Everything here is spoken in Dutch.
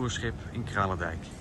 cruiseschip in Kralendijk.